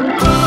Oh.